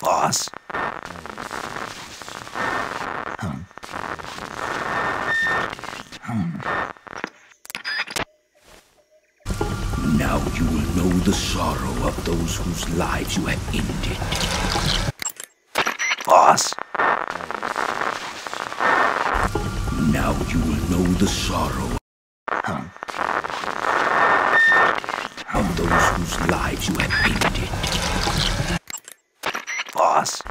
Boss? Now you will know the sorrow of those whose lives you have ended. Boss? Now you will know the sorrow of those whose lives you have ended. Boss?